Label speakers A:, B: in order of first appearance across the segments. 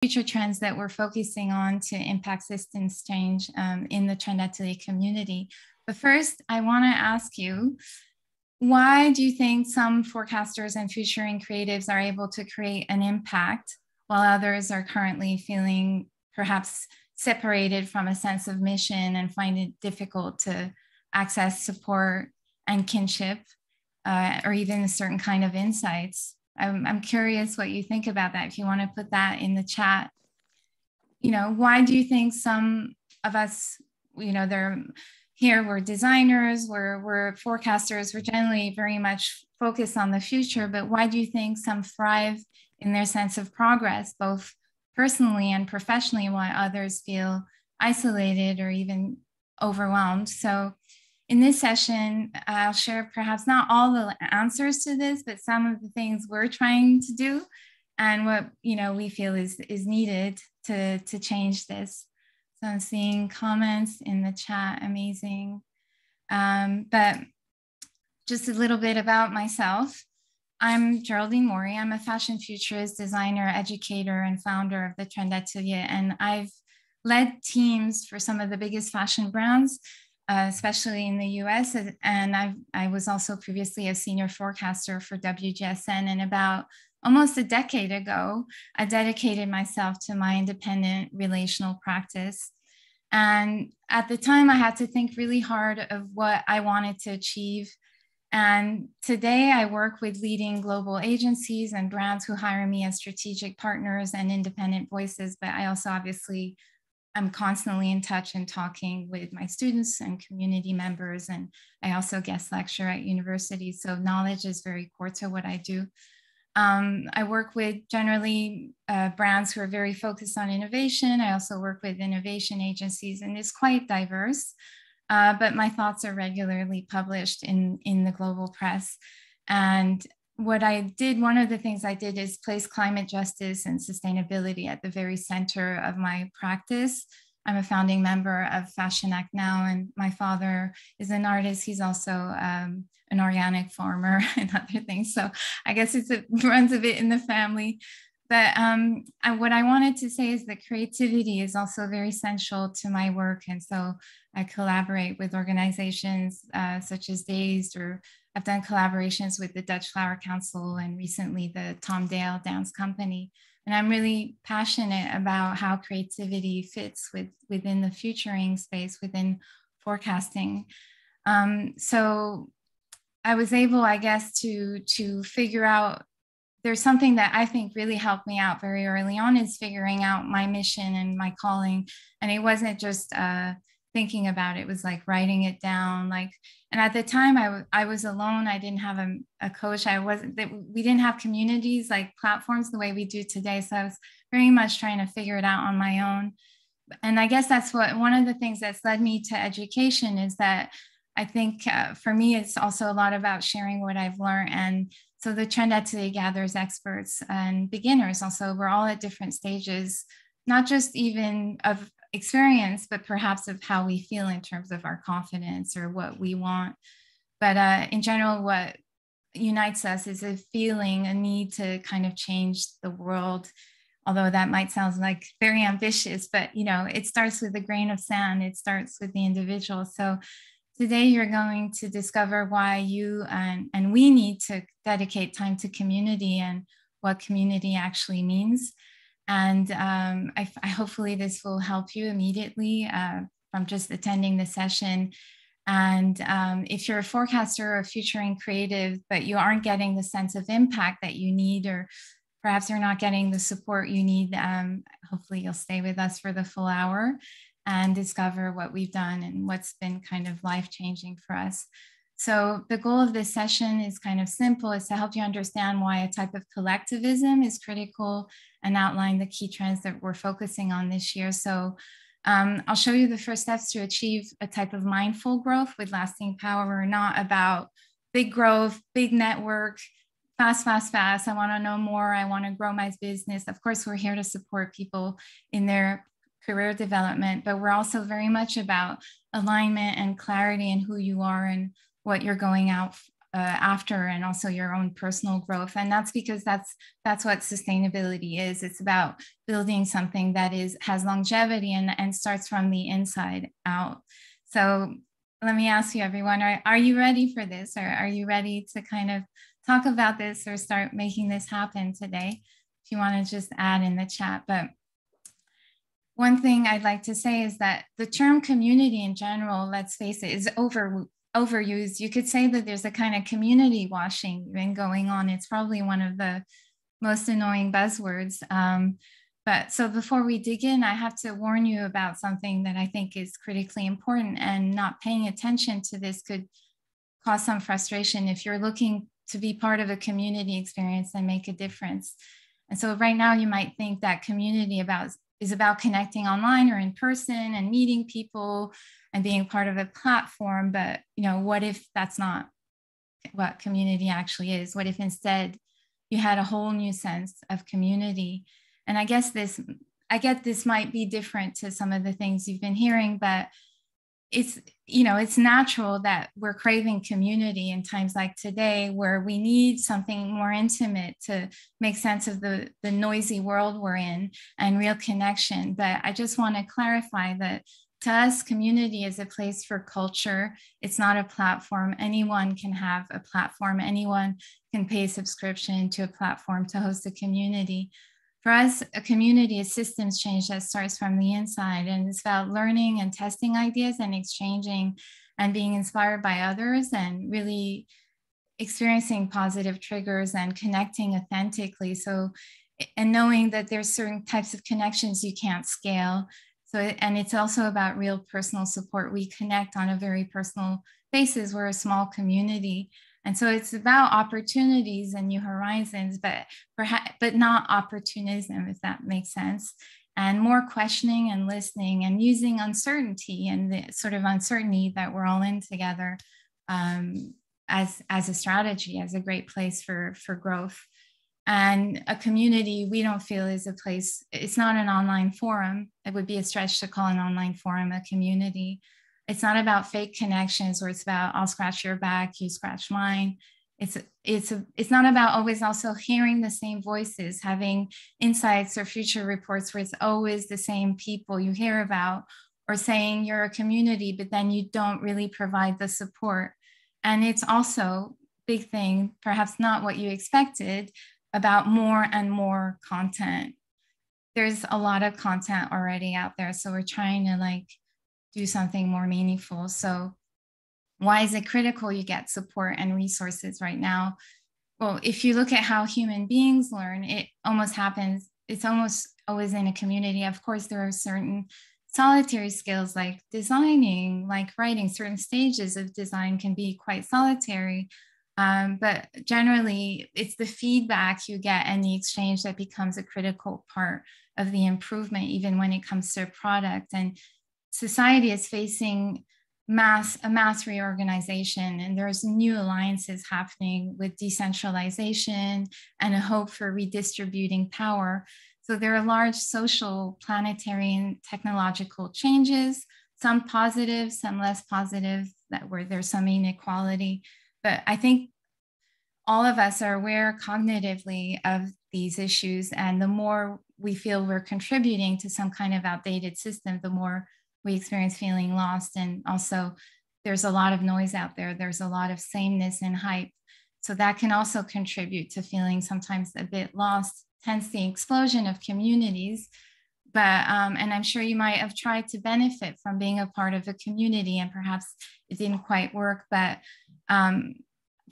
A: future trends that we're focusing on to impact systems change um, in the Atelier community. But first, I want to ask you, why do you think some forecasters and futuring creatives are able to create an impact while others are currently feeling perhaps separated from a sense of mission and find it difficult to access support and kinship uh, or even a certain kind of insights? I'm, I'm curious what you think about that. If you want to put that in the chat, you know, why do you think some of us, you know, they're here, we're designers, we're, we're forecasters, we're generally very much focused on the future, but why do you think some thrive in their sense of progress, both personally and professionally, while others feel isolated or even overwhelmed? So in this session, I'll share perhaps not all the answers to this, but some of the things we're trying to do and what you know we feel is, is needed to, to change this. So I'm seeing comments in the chat, amazing. Um, but just a little bit about myself. I'm Geraldine Wharry. I'm a fashion futurist, designer, educator, and founder of the Trend Atelier. And I've led teams for some of the biggest fashion brands uh, especially in the US. And I, I was also previously a senior forecaster for WGSN. And about almost a decade ago, I dedicated myself to my independent relational practice. And at the time, I had to think really hard of what I wanted to achieve. And today, I work with leading global agencies and brands who hire me as strategic partners and independent voices. But I also obviously I'm constantly in touch and talking with my students and community members. And I also guest lecture at universities. So knowledge is very core to what I do. Um, I work with generally uh, brands who are very focused on innovation. I also work with innovation agencies and it's quite diverse. Uh, but my thoughts are regularly published in, in the global press. And what I did, one of the things I did is place climate justice and sustainability at the very center of my practice. I'm a founding member of Fashion Act Now, and my father is an artist. He's also um, an organic farmer and other things. So I guess it runs a bit in the family. But um, I, what I wanted to say is that creativity is also very central to my work. And so I collaborate with organizations uh, such as Dazed or I've done collaborations with the Dutch Flower Council and recently the Tom Dale Dance Company. And I'm really passionate about how creativity fits with, within the futuring space, within forecasting. Um, so I was able, I guess, to, to figure out there's something that I think really helped me out very early on is figuring out my mission and my calling. And it wasn't just uh, thinking about it, was like writing it down, like and at the time I, I was alone i didn't have a, a coach i wasn't we didn't have communities like platforms the way we do today so i was very much trying to figure it out on my own. And i guess that's what one of the things that's led me to education is that i think uh, for me it's also a lot about sharing what i've learned and so the trend atelier gathers experts and beginners also we're all at different stages not just even of experience, but perhaps of how we feel in terms of our confidence or what we want. But uh, in general, what unites us is a feeling, a need to kind of change the world. Although that might sound like very ambitious, but you know, it starts with a grain of sand. It starts with the individual. So today you're going to discover why you and, and we need to dedicate time to community and what community actually means. And um, I, I, hopefully this will help you immediately uh, from just attending the session. And um, if you're a forecaster or futuring creative, but you aren't getting the sense of impact that you need, or perhaps you're not getting the support you need, um, hopefully you'll stay with us for the full hour and discover what we've done and what's been kind of life changing for us. So the goal of this session is kind of simple, is to help you understand why a type of collectivism is critical and outline the key trends that we're focusing on this year. So um, I'll show you the first steps to achieve a type of mindful growth with lasting power. We're not about big growth, big network, fast, fast, fast. I want to know more. I want to grow my business. Of course, we're here to support people in their career development, but we're also very much about alignment and clarity and who you are and what you're going out uh, after and also your own personal growth. And that's because that's that's what sustainability is. It's about building something that is has longevity and, and starts from the inside out. So let me ask you everyone are, are you ready for this? Or are you ready to kind of talk about this or start making this happen today? If you want to just add in the chat. But one thing I'd like to say is that the term community in general, let's face it, is over overused. You could say that there's a kind of community washing been going on. It's probably one of the most annoying buzzwords. Um, but so before we dig in, I have to warn you about something that I think is critically important and not paying attention to this could cause some frustration if you're looking to be part of a community experience and make a difference. And so right now you might think that community about is about connecting online or in person and meeting people and being part of a platform but you know what if that's not what community actually is? What if instead you had a whole new sense of community? And i guess this i get this might be different to some of the things you've been hearing but it's you know it's natural that we're craving community in times like today where we need something more intimate to make sense of the the noisy world we're in and real connection. But i just want to clarify that to us community is a place for culture. It's not a platform. Anyone can have a platform. Anyone can pay a subscription to a platform to host a community for us, a community is systems change that starts from the inside and it's about learning and testing ideas and exchanging and being inspired by others and really experiencing positive triggers and connecting authentically. So, and knowing that there's certain types of connections you can't scale. So, and it's also about real personal support. We connect on a very personal basis. We're a small community. And so it's about opportunities and new horizons, but perhaps but not opportunism, if that makes sense. And more questioning and listening and using uncertainty and the sort of uncertainty that we're all in together um, as, as a strategy, as a great place for, for growth. And a community we don't feel is a place, it's not an online forum. It would be a stretch to call an online forum a community it's not about fake connections where it's about I'll scratch your back, you scratch mine. It's it's it's not about always also hearing the same voices, having insights or future reports where it's always the same people you hear about, or saying you're a community, but then you don't really provide the support. And it's also big thing, perhaps not what you expected, about more and more content. There's a lot of content already out there, so we're trying to like do something more meaningful. So, why is it critical you get support and resources right now? Well, if you look at how human beings learn, it almost happens, it's almost always in a community. Of course, there are certain solitary skills like designing, like writing, certain stages of design can be quite solitary. Um, but generally, it's the feedback you get and the exchange that becomes a critical part of the improvement, even when it comes to a product. And society is facing mass a mass reorganization and there's new alliances happening with decentralization and a hope for redistributing power. So there are large social planetary and technological changes some positive some less positive that where there's some inequality. But i think all of us are aware cognitively of these issues and the more we feel we're contributing to some kind of outdated system the more we experience feeling lost. And also, there's a lot of noise out there, there's a lot of sameness and hype. So that can also contribute to feeling sometimes a bit lost, hence the explosion of communities. But, um, and I'm sure you might have tried to benefit from being a part of a community and perhaps it didn't quite work. But um,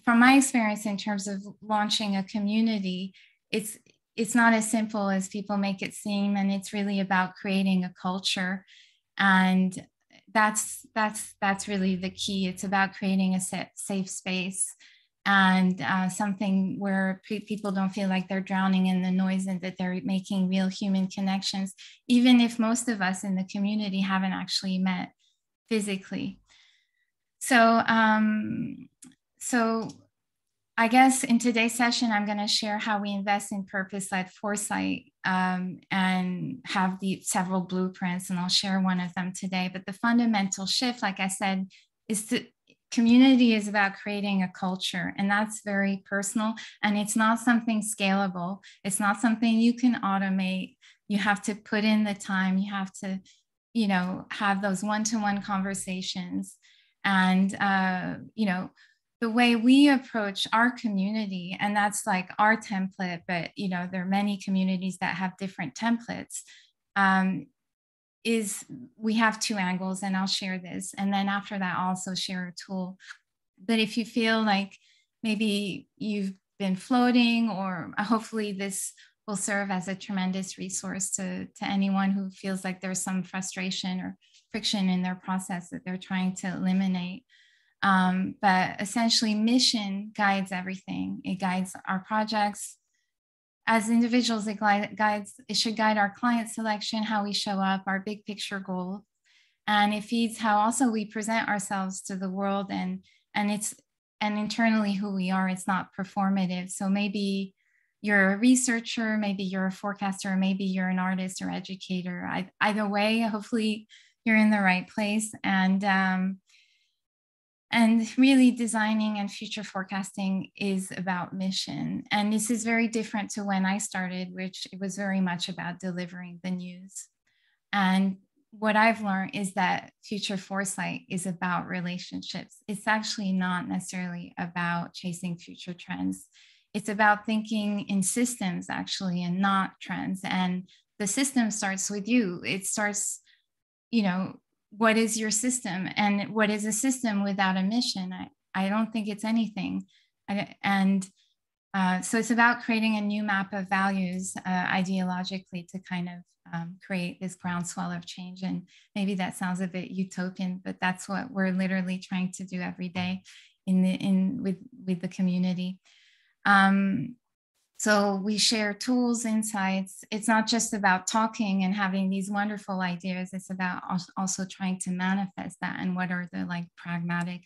A: from my experience in terms of launching a community, it's, it's not as simple as people make it seem. And it's really about creating a culture and that's that's that's really the key. It's about creating a safe space and uh, something where pe- people don't feel like they're drowning in the noise and that they're making real human connections even if most of us in the community haven't actually met physically. So um, so I guess in today's session, I'm going to share how we invest in purpose-led foresight um, and have the several blueprints, and I'll share one of them today. But the fundamental shift, like I said, is to community is about creating a culture and that's very personal and it's not something scalable. It's not something you can automate. You have to put in the time. You have to you know have those one-to-one conversations. And uh, you know the way we approach our community and that's like our template but you know there are many communities that have different templates um, is we have two angles and I'll share this. And then after that, I'll also share a tool. But if you feel like maybe you've been floating or hopefully this will serve as a tremendous resource to, to anyone who feels like there's some frustration or friction in their process that they're trying to eliminate. Um, but essentially, mission guides everything. It guides our projects, as individuals, it guides, it should guide our client selection, how we show up, our big picture goal. And it feeds how also we present ourselves to the world and and it's and internally who we are. It's not performative. So maybe you're a researcher, maybe you're a forecaster, maybe you're an artist or educator. I, either way, hopefully you're in the right place. And um, and really, designing and future forecasting is about mission. And this is very different to when I started, which it was very much about delivering the news. And what I've learned is that future foresight is about relationships. It's actually not necessarily about chasing future trends. It's about thinking in systems, actually, and not trends. And the system starts with you. It starts, you know, what is your system? And what is a system without a mission? I, I don't think it's anything. I, and uh, so it's about creating a new map of values uh, ideologically to kind of um, create this groundswell of change. And maybe that sounds a bit utopian but that's what we're literally trying to do every day in the in with with the community. Um, so we share tools, insights. It's not just about talking and having these wonderful ideas. It's about also trying to manifest that and what are the like pragmatic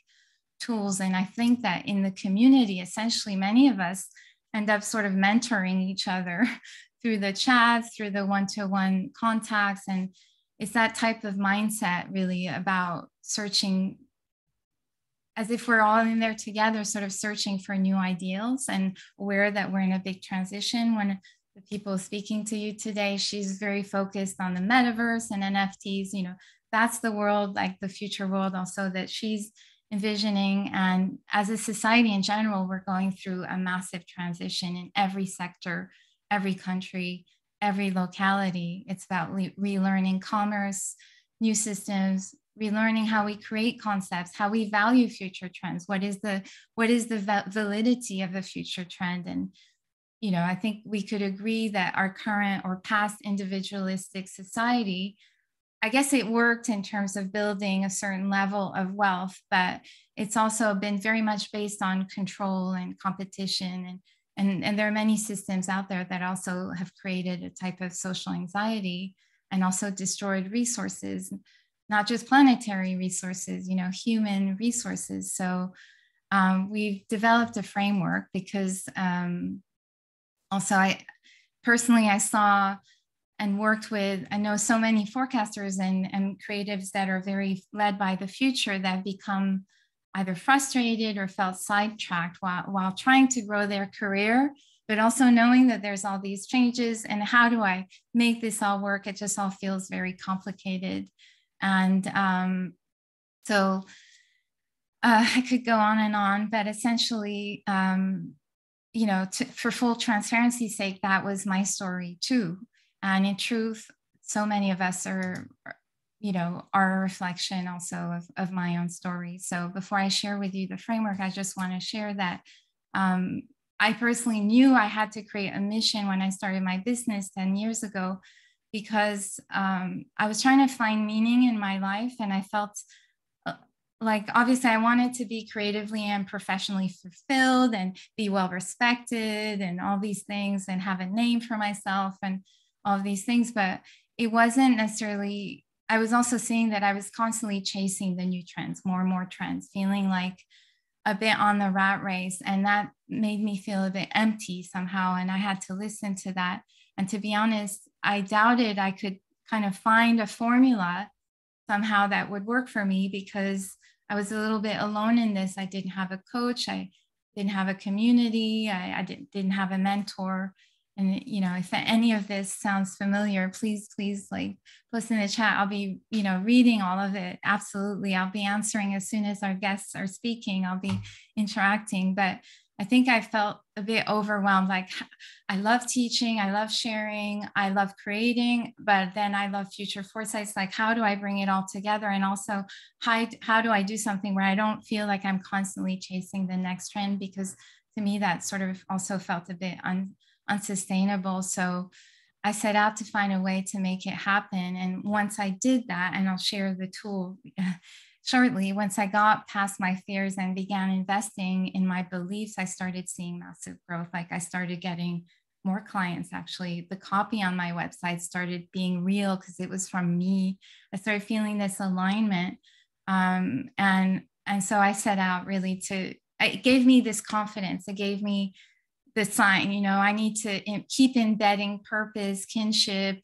A: tools. And I think that in the community, essentially, many of us end up sort of mentoring each other through the chats, through the one-to-one contacts. And it's that type of mindset really about searching as if we're all in there together, sort of searching for new ideals and aware that we're in a big transition. When the people speaking to you today, she's very focused on the metaverse and NFTs. You know, that's the world, like the future world, also that she's envisioning. And as a society in general, we're going through a massive transition in every sector, every country, every locality. It's about relearning commerce, new systems, relearning how we create concepts how we value future trends what is the what is the validity of a future trend? And you know i think we could agree that our current or past individualistic society i guess it worked in terms of building a certain level of wealth but it's also been very much based on control and competition. And and, and there are many systems out there that also have created a type of social anxiety and also destroyed resources not just planetary resources, you know, human resources. So um, we've developed a framework because um, also I personally I saw and worked with, I know so many forecasters and, and creatives that are very led by the future that become either frustrated or felt sidetracked while, while trying to grow their career, but also knowing that there's all these changes and how do I make this all work? It just all feels very complicated. And um, so uh, I could go on and on, but essentially, um, you know, to, for full transparency's sake, that was my story too. And in truth, so many of us are, you know, are a reflection also of, of my own story. So before I share with you the framework, I just want to share that um, I personally knew I had to create a mission when I started my business 10 years ago because um, I was trying to find meaning in my life and I felt uh, like obviously I wanted to be creatively and professionally fulfilled and be well respected and all these things and have a name for myself and all these things. But it wasn't necessarily, I was also seeing that I was constantly chasing the new trends, more and more trends, feeling like a bit on the rat race. And that made me feel a bit empty somehow. And I had to listen to that. And to be honest, I doubted I could kind of find a formula somehow that would work for me because I was a little bit alone in this. I didn't have a coach. I didn't have a community. I, I didn't, didn't have a mentor. And, you know, if any of this sounds familiar, please, please like post in the chat. I'll be, you know, reading all of it. Absolutely. I'll be answering as soon as our guests are speaking. I'll be interacting. But I think I felt a bit overwhelmed. Like, I love teaching, I love sharing, I love creating, but then I love future foresights. Like, how do I bring it all together? And also, how, how do I do something where I don't feel like I'm constantly chasing the next trend? Because to me, that sort of also felt a bit un, unsustainable. So I set out to find a way to make it happen. And once I did that, and I'll share the tool shortly, once I got past my fears and began investing in my beliefs, I started seeing massive growth. Like I started getting more clients actually. The copy on my website started being real because it was from me. I started feeling this alignment. Um, and, and so I set out really to, it gave me this confidence. It gave me the sign, you know, I need to keep embedding purpose, kinship,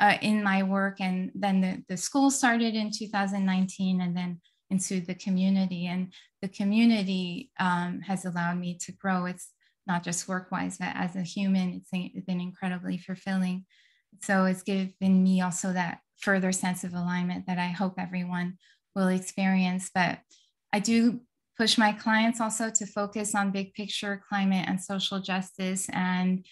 A: uh, in my work. And then the, the school started in 2019 and then ensued the community. And the community um, has allowed me to grow. It's not just work wise, but as a human, it's been incredibly fulfilling. So it's given me also that further sense of alignment that I hope everyone will experience. But I do push my clients also to focus on big picture climate and social justice and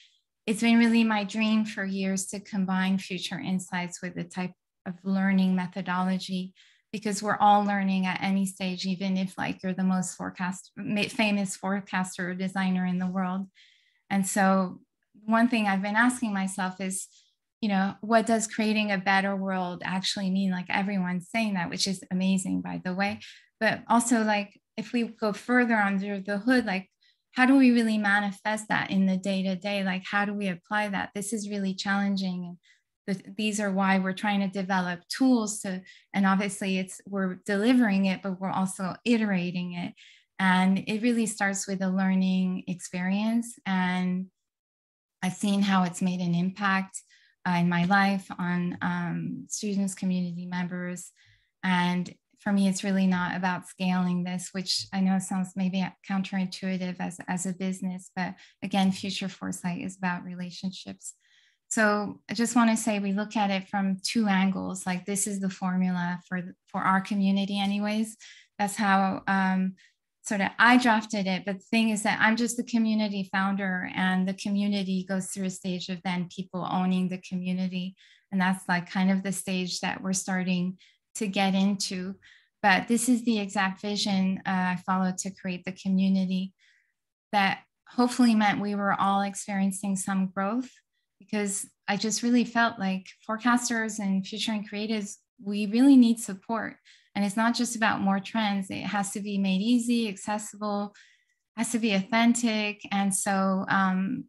A: it's been really my dream for years to combine future insights with the type of learning methodology because we're all learning at any stage even if like you're the most forecast famous forecaster or designer in the world. And so one thing i've been asking myself is you know what does creating a better world actually mean? Like everyone's saying that which is amazing by the way. But also like if we go further under the hood like how do we really manifest that in the day to day? Like, how do we apply that? This is really challenging. And these are why we're trying to develop tools to, and obviously it's, we're delivering it, but we're also iterating it. And it really starts with a learning experience. And I've seen how it's made an impact uh, in my life on um, students, community members, and for me, it's really not about scaling this, which I know sounds maybe counterintuitive as, as a business, but again, future foresight is about relationships. So I just want to say we look at it from two angles. Like this is the formula for for our community, anyways. That's how um, sort of I drafted it. But the thing is that I'm just the community founder, and the community goes through a stage of then people owning the community, and that's like kind of the stage that we're starting to get into. But this is the exact vision uh, I followed to create the community that hopefully meant we were all experiencing some growth because I just really felt like forecasters and future and creatives, we really need support. And it's not just about more trends, it has to be made easy, accessible, has to be authentic. And so, um,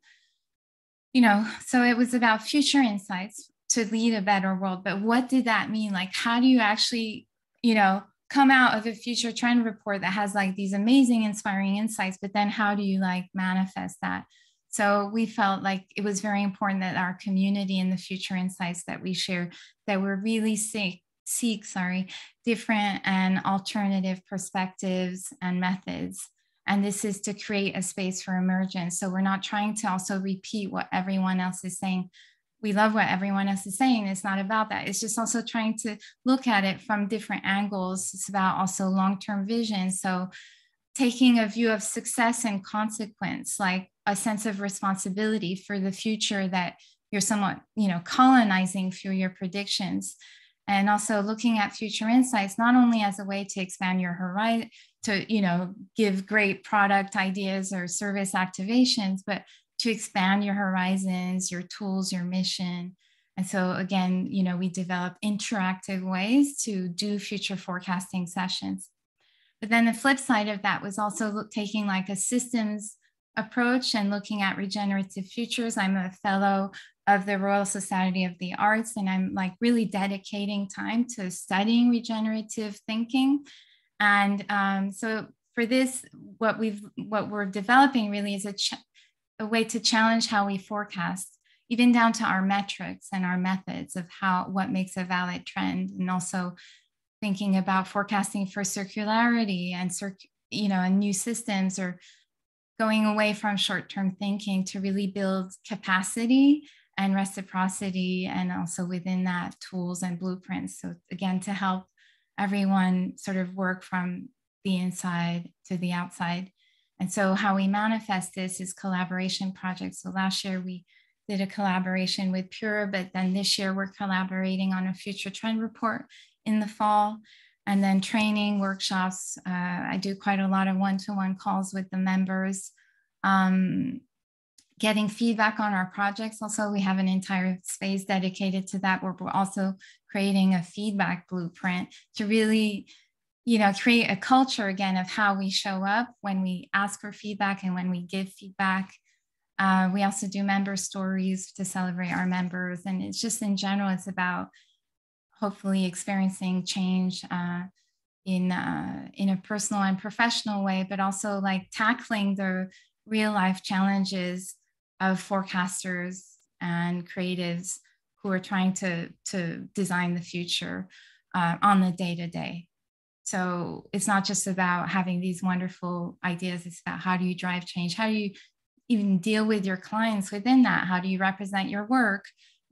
A: you know, so it was about future insights to lead a better world. But what did that mean? Like, how do you actually, you know, come out of a future trend report that has like these amazing, inspiring insights, but then how do you like manifest that? So we felt like it was very important that our community and the future insights that we share, that we're really seek, seek sorry, different and alternative perspectives and methods. And this is to create a space for emergence. So we're not trying to also repeat what everyone else is saying, we love what everyone else is saying. It's not about that. It's just also trying to look at it from different angles. It's about also long term vision. So, taking a view of success and consequence, like a sense of responsibility for the future that you're somewhat, you know, colonizing through your predictions. And also looking at future insights, not only as a way to expand your horizon, to, you know, give great product ideas or service activations, but to expand your horizons, your tools, your mission. And so again, you know, we develop interactive ways to do future forecasting sessions. But then the flip side of that was also taking like a systems approach and looking at regenerative futures. I'm a fellow of the Royal Society of the Arts, and I'm like really dedicating time to studying regenerative thinking. And um, so for this, what we've what we're developing really is a, a way to challenge how we forecast, even down to our metrics and our methods of how what makes a valid trend, and also thinking about forecasting for circularity and circ- you know and new systems or going away from short-term thinking to really build capacity and reciprocity and also within that tools and blueprints. So again to help everyone sort of work from the inside to the outside and so how we manifest this is collaboration projects so last year we did a collaboration with pure but then this year we're collaborating on a future trend report in the fall and then training workshops. Uh, I do quite a lot of one-to-one calls with the members. Um, getting feedback on our projects. Also, we have an entire space dedicated to that where we're also creating a feedback blueprint to really, you know, create a culture again of how we show up when we ask for feedback and when we give feedback. Uh, we also do member stories to celebrate our members. And it's just in general, it's about hopefully experiencing change uh, in uh, in a personal and professional way, but also like tackling the real life challenges of forecasters and creatives who are trying to to design the future uh, on the day to day. So it's not just about having these wonderful ideas. It's about how do you drive change? How do you even deal with your clients within that? How do you represent your work?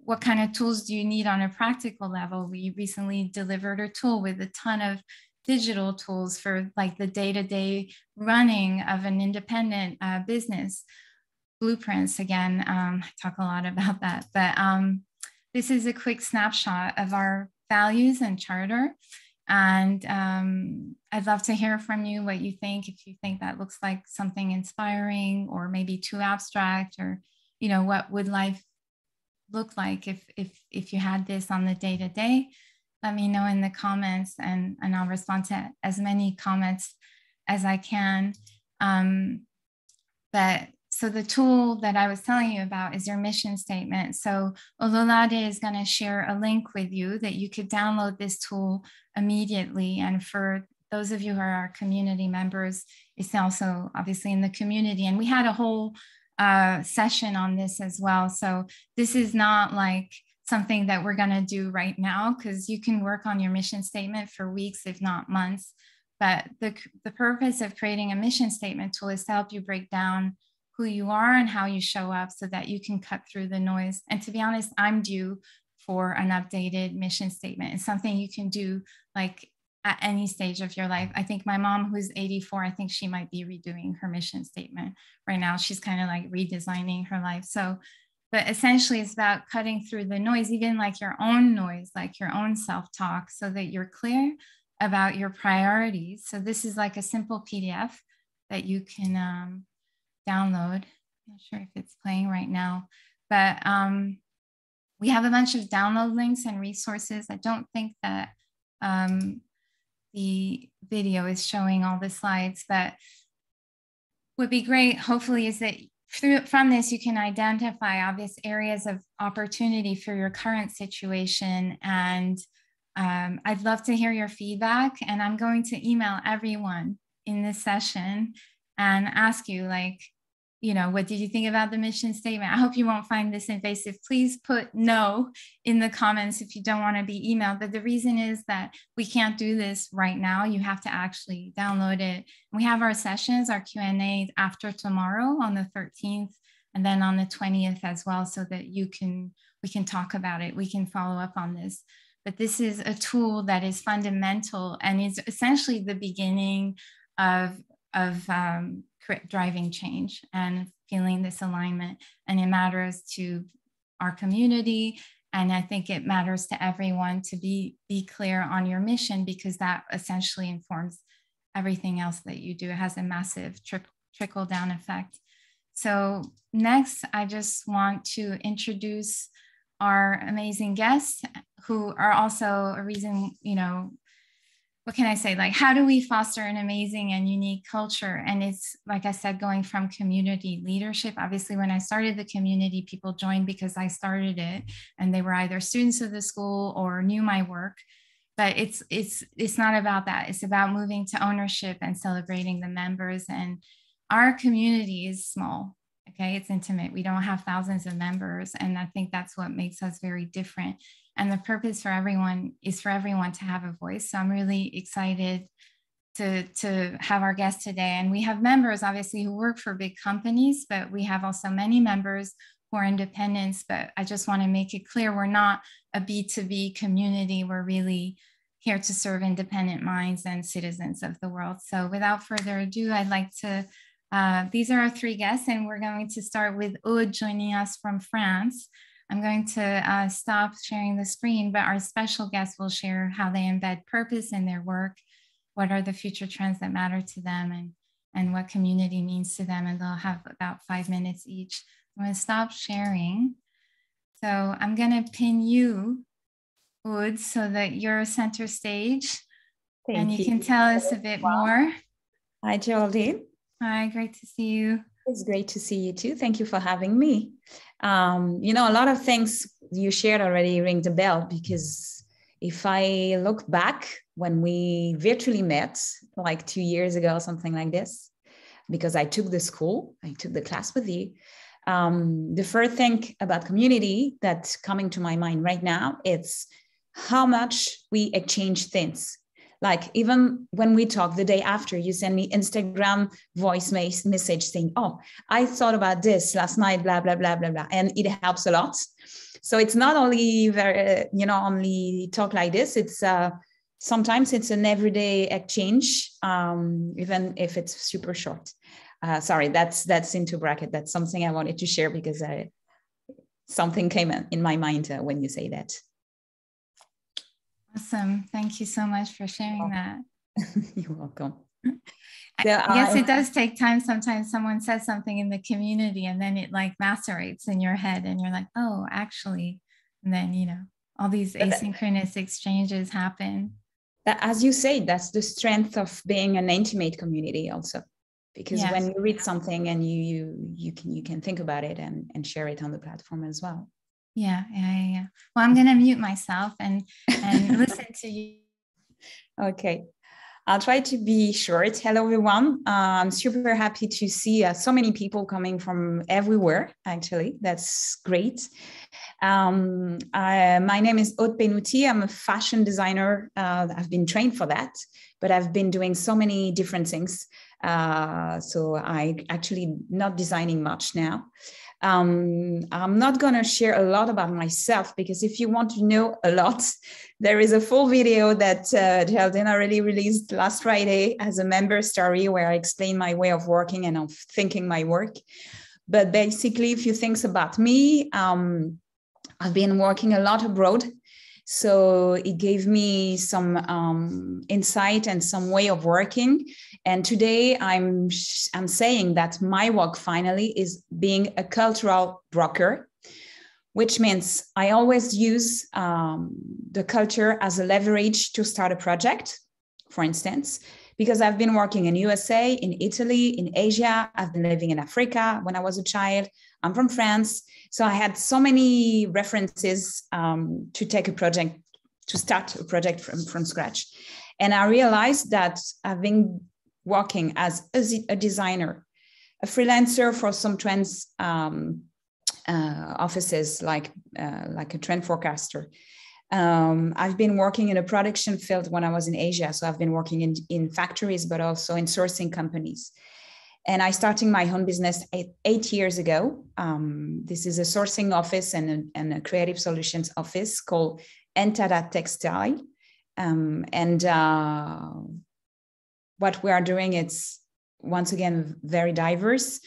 A: what kind of tools do you need on a practical level? We recently delivered a tool with a ton of digital tools for like the day-to-day running of an independent uh, business. Blueprints, again, um, I talk a lot about that, but um, this is a quick snapshot of our values and charter. And um, I'd love to hear from you what you think, if you think that looks like something inspiring or maybe too abstract or, you know, what would life look like if if if you had this on the day to day let me know in the comments and and i'll respond to as many comments as i can. Um, but so the tool that i was telling you about is your mission statement so ololade is going to share a link with you that you could download this tool immediately and for those of you who are our community members it's also obviously in the community and we had a whole uh, session on this as well. So this is not like something that we're going to do right now because you can work on your mission statement for weeks, if not months. But the, the purpose of creating a mission statement tool is to help you break down who you are and how you show up so that you can cut through the noise. And to be honest, I'm due for an updated mission statement. It's something you can do like at any stage of your life. I think my mom, who's 84, I think she might be redoing her mission statement right now. She's kind of like redesigning her life. So, but essentially, it's about cutting through the noise, even like your own noise, like your own self talk, so that you're clear about your priorities. So, this is like a simple PDF that you can um, download. I'm not sure if it's playing right now, but um, we have a bunch of download links and resources. I don't think that um, the video is showing all the slides, but would be great, hopefully, is that through, from this, you can identify obvious areas of opportunity for your current situation. And um, I'd love to hear your feedback. And I'm going to email everyone in this session and ask you, like, you know, what did you think about the mission statement? I hope you won't find this invasive. Please put no in the comments if you don't want to be emailed. But the reason is that we can't do this right now. You have to actually download it. We have our sessions, our Q&A after tomorrow on the 13th and then on the 20th as well so that you can, we can talk about it. We can follow up on this. But this is a tool that is fundamental and is essentially the beginning of, of um, driving change and feeling this alignment. And it matters to our community. And I think it matters to everyone to be, be clear on your mission because that essentially informs everything else that you do. It has a massive tri trickle down effect. So next, I just want to introduce our amazing guests who are also a reason, you know, what can I say? Like, how do we foster an amazing and unique culture? And it's, like I said, going from community leadership. Obviously, when I started the community, people joined because I started it and they were either students of the school or knew my work. But it's it's it's not about that. It's about moving to ownership and celebrating the members. And our community is small. Okay, it's intimate. We don't have thousands of members. And I think that's what makes us very different. And the purpose for everyone is for everyone to have a voice. So I'm really excited to, to have our guest today. And we have members, obviously, who work for big companies, but we have also many members who are independents. But I just want to make it clear we're not a B2B community. We're really here to serve independent minds and citizens of the world. So without further ado, I'd like to, uh, these are our three guests, and we're going to start with Aude joining us from France. I'm going to uh, stop sharing the screen, but our special guests will share how they embed purpose in their work, what are the future trends that matter to them, and, and what community means to them. And they'll have about five minutes each. I'm going to stop sharing. So I'm going to pin you Aude so that you're center stage Thank and you, you, can tell us a bit more.
B: Hi, Geraldine.
A: Hi, great to see you.
B: It's great to see you too. Thank you for having me. Um, you know, a lot of things you shared already ring the bell because if I look back when we virtually met, like two years ago, something like this, because I took the school, I took the class with you. Um, the first thing about community that's coming to my mind right now, it's how much we exchange things like even when we talk the day after you send me instagram voice message saying oh i thought about this last night blah blah blah blah blah and it helps a lot. So it's not only very you know only talk like this it's uh sometimes it's an everyday exchange um even if it's super short. Uh sorry that's that's into bracket. That's something i wanted to share because i something came in my mind uh, when you say that
A: Awesome. Thank you so much for sharing that.
B: You're welcome.
A: I guess it does take time. Sometimes someone says something in the community and then it like macerates in your head and you're like, oh, actually. And then, you know, all these asynchronous exchanges happen.
B: As you say, that's the strength of being an intimate community also. Because yes. when you read something and you you you can you can think about it and, and share it on the platform as well.
A: Yeah, yeah, yeah. Well, I'm gonna mute myself and and listen to you.
B: Okay. I'll try to be short. Hello, everyone. Uh, I'm super happy to see uh, so many people coming from everywhere, actually. That's great. Um, I, my name is Aude Penouty. I'm a fashion designer. Uh, I've been trained for that, but I've been doing so many different things. Uh, so I actually not designing much now. Um, I'm not going to share a lot about myself because if you want to know a lot, there is a full video that uh, Geraldine already released last Friday as a member story where I explain my way of working and of thinking my work. But basically, a few things about me. Um, I've been working a lot abroad so it gave me some um, insight and some way of working. And today I'm I'm saying that my work finally is being a cultural broker, which means I always use um, the culture as a leverage to start a project, for instance. Because I've been working in USA, in Italy, in Asia. I've been living in Africa when I was a child. I'm from France. So I had so many references um, to take a project, to start a project from, from scratch. And I realized that having working as a, a designer, a freelancer for some trends um, uh, offices like uh, like a trend forecaster. Um, I've been working in a production field when I was in Asia, so I've been working in, in factories, but also in sourcing companies and I starting my own business eight, eight years ago. Um, this is a sourcing office and a, and a creative solutions office called Entada Textile. Um, and uh, what we are doing, it's once again very diverse.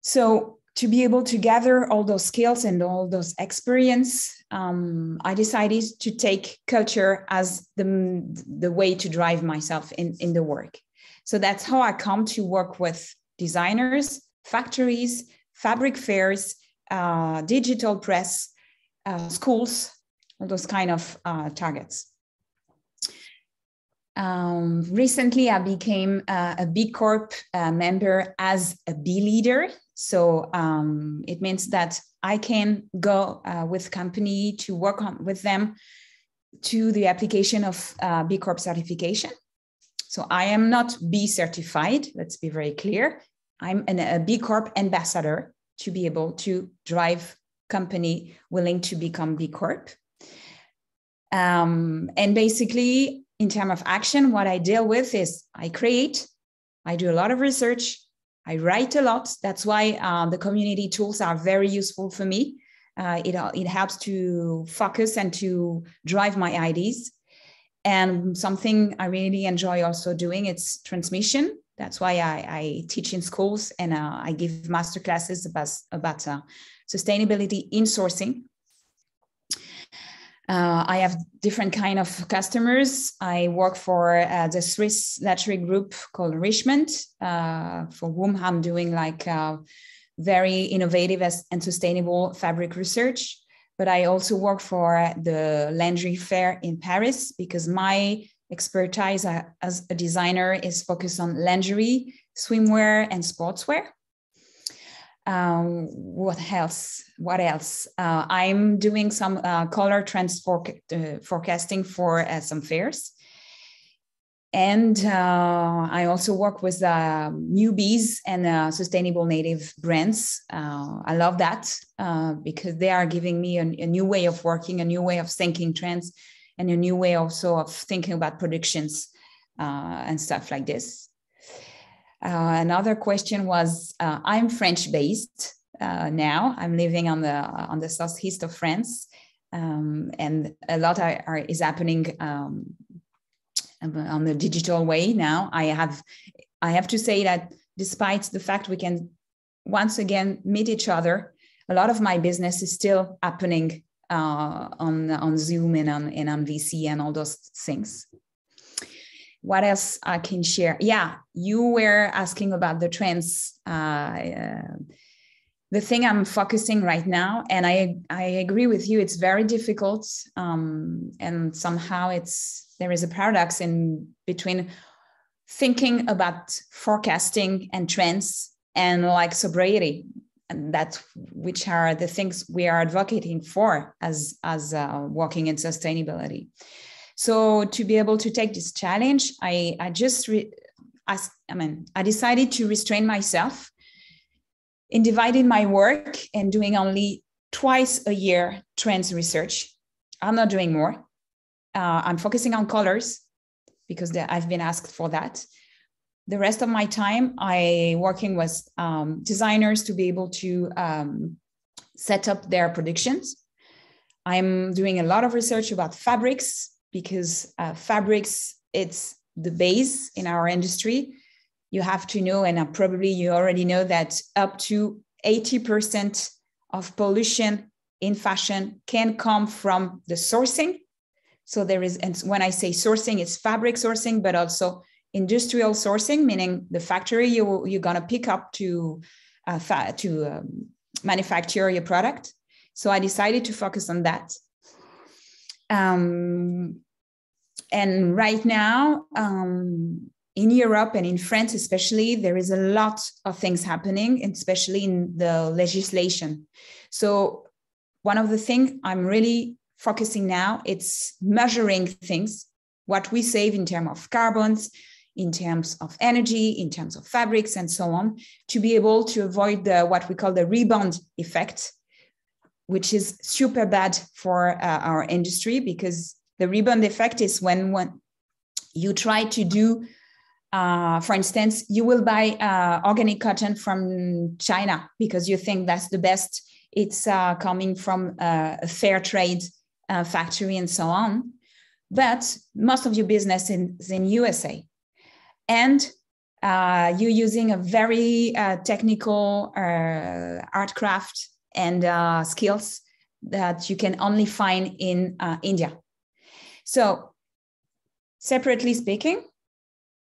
B: So to be able to gather all those skills and all those experience, um, I decided to take culture as the, the way to drive myself in, in the work. So that's how I come to work with designers, factories, fabric fairs, uh, digital press, uh, schools, all those kind of uh, targets. Um, recently, I became uh, a B Corp uh, member as a B leader. So um, it means that I can go uh, with company to work on with them to the application of B Corp certification. So I am not B certified, let's be very clear, I'm an, a B Corp ambassador to be able to drive company willing to become B Corp. Um, and basically, in terms of action, what I deal with is I create, I do a lot of research, I write a lot. That's why uh, the community tools are very useful for me. Uh, it, it helps to focus and to drive my ideas. And something I really enjoy also doing it's transmission. That's why I, I teach in schools and uh, I give master classes about, about uh, sustainability in sourcing. Uh, I have different kind of customers. I work for uh, the Swiss luxury group called Richemont, uh, for whom I'm doing like uh, very innovative and sustainable fabric research. But I also work for the lingerie fair in Paris because my expertise as a designer is focused on lingerie, swimwear, and sportswear. Um, what else? What else? Uh, I'm doing some uh, color trends for, uh, forecasting for uh, some fairs. And uh, I also work with uh, newbies and sustainable native brands. I love that because they are giving me a, a, new way of working, a new way of thinking trends, and a new way also of thinking about productions and stuff like this. Uh, another question was uh, I'm French based uh, now. I'm living on the on the southeast of France, um, and a lot are, are, is happening um, on the digital way now. I have I have to say that despite the fact we can once again meet each other, a lot of my business is still happening uh, on on Zoom and on and on VC and all those things what else I can share? Yeah, you were asking about the trends. Uh, uh, the thing I'm focusing right now, and I I agree with you. It's very difficult, um, and somehow it's there is a paradox in between thinking about forecasting and trends and like sobriety and that which are the things we are advocating for as as uh, working in sustainability so to be able to take this challenge, I, I just, re- I, I mean, I decided to restrain myself in dividing my work and doing only twice a year trends research. I'm not doing more. Uh, I'm focusing on colors because the, I've been asked for that. The rest of my time, I working with um, designers to be able to um, set up their predictions. I'm doing a lot of research about fabrics, because uh, fabrics it's the base in our industry. You have to know and uh, probably you already know that up to 80% of pollution in fashion can come from the sourcing. So there is and when i say sourcing it's fabric sourcing but also industrial sourcing meaning the factory you, you're going to pick up to uh, fa- to um, manufacture your product. So i decided to focus on that. Um, and right now, um, in Europe and in France, especially, there is a lot of things happening, especially in the legislation. So, one of the things I'm really focusing now it's measuring things, what we save in terms of carbons, in terms of energy, in terms of fabrics, and so on, to be able to avoid the what we call the rebound effect, which is super bad for uh, our industry because the rebound effect is when, when you try to do, uh, for instance, you will buy uh, organic cotton from China because you think that's the best. It's uh, coming from uh, a fair trade uh, factory and so on. But most of your business is in USA. And uh, you're using a very technical art craft and skills that you can only find in India so, separately speaking,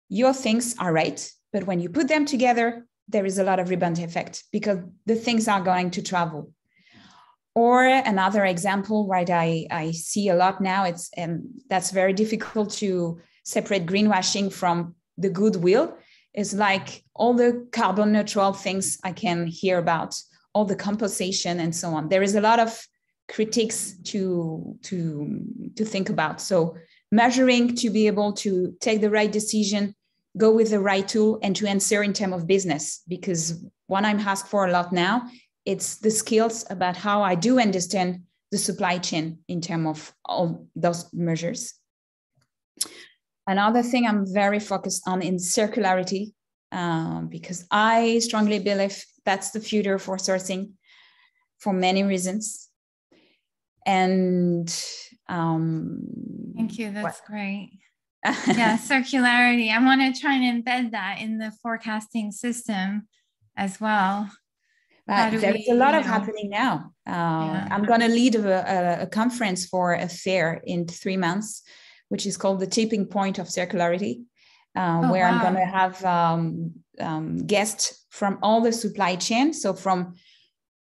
B: your things are right, but when you put them together, there is a lot of rebound effect because the things are going to travel. Or another example, right? I, I see a lot now. It's and that's very difficult to separate greenwashing from the goodwill. Is like all the carbon neutral things I can hear about, all the compensation and so on. There is a lot of critiques to to to think about. So measuring to be able to take the right decision go with the right tool and to answer in terms of business. Because what i'm asked for a lot now it's the skills about how i do understand the supply chain in terms of all those measures. Another thing i'm very focused on in circularity um, because i strongly believe that's the future for sourcing for many reasons and um,
A: thank you that's what? great yeah, circularity. I want to try and embed that in the forecasting system as well.
B: Uh, there's we, a lot of know, happening now. Uh, yeah. I'm going to lead a, a, conference for a fair in three months, which is called the Tipping Point of Circularity, uh, oh, where wow. I'm going to have um, um, guests from all the supply chain. So from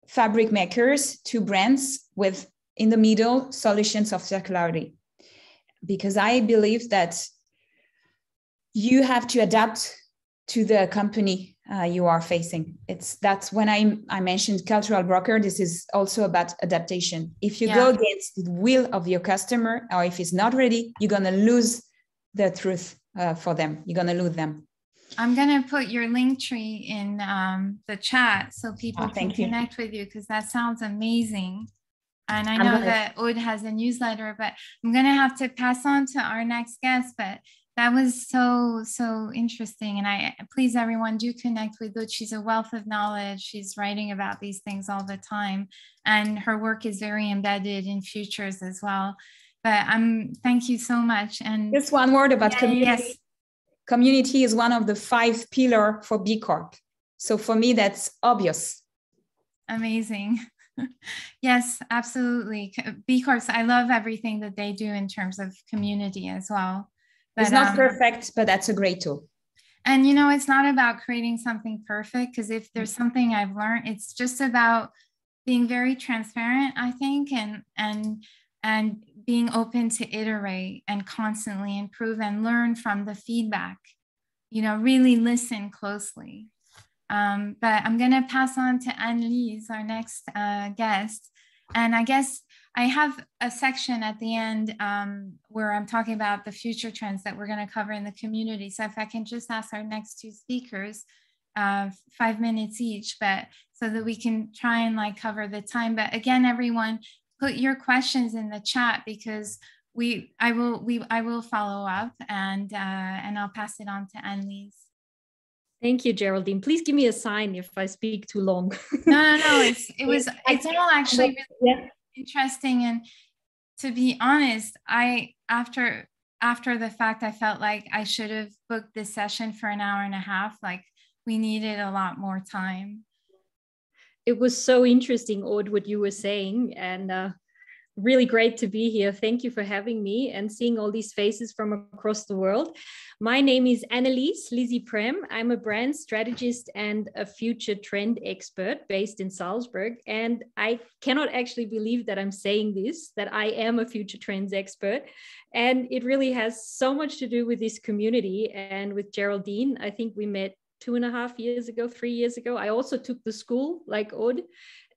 B: fabric makers to brands with in the middle solutions of circularity because I believe that you have to adapt to the company uh, you are facing. It's that's when I I mentioned cultural broker. This is also about adaptation. If you yeah. go against the will of your customer, or if it's not ready, you're gonna lose the truth uh, for them. You're gonna lose them.
A: I'm gonna put your Linktree in um, the chat so people oh, can connect with you because that sounds amazing. And I know gonna, that Aude has a newsletter, but I'm going to have to pass on to our next guest. But that was so, so interesting. And I please, everyone, do connect with Aude. She's a wealth of knowledge. She's writing about these things all the time. And her work is very embedded in futures as well. But I'm thank you so much. And
B: just one word about yeah, community. Yes. Community is one of the five pillar for B Corp. So for me, that's obvious.
A: Amazing. yes, absolutely. B Corps, I love everything that they do in terms of community as well.
B: But, it's not um, perfect, but that's a great tool.
A: And you know, it's not about creating something perfect because if there's something I've learned, it's just about being very transparent, I think, and and and being open to iterate and constantly improve and learn from the feedback. You know, really listen closely. Um, but I'm going to pass on to Anne-Lise, our next uh, guest. And I guess I have a section at the end um, where I'm talking about the future trends that we're going to cover in the community. So if I can just ask our next two speakers, uh, five minutes each, but so that we can try and like cover the time. But again, everyone, put your questions in the chat because we, I will, we, I will follow up and uh, and I'll pass it on to Anne-Lise.
C: Thank you, Geraldine. Please give me a sign if I speak too long.
A: no, no, no. It's it was it's all actually really yeah. interesting. And to be honest, I after after the fact, I felt like I should have booked this session for an hour and a half. Like we needed a lot more time.
C: It was so interesting, Aude, what you were saying, and uh, really great to be here. Thank you for having me and seeing all these faces from across the world. My name is Anne-Lise Lizzie Prem. I'm a brand strategist and a future trend expert based in Salzburg. And I cannot actually believe that I'm saying this, that I am a future trends expert. And it really has so much to do with this community and with Geraldine. I think we met two and a half years ago, three years ago. I also took the school like Aude.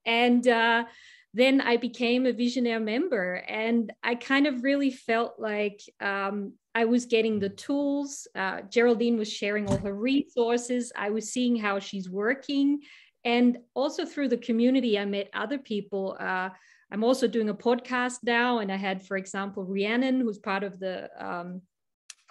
C: And uh, then I became a Visionaire member. And I kind of really felt like um, I was getting the tools. Uh, Geraldine was sharing all her resources. I was seeing how she's working. And also through the community, I met other people. Uh, I'm also doing a podcast now. And I had, for example, Rhiannon, who's part of the um,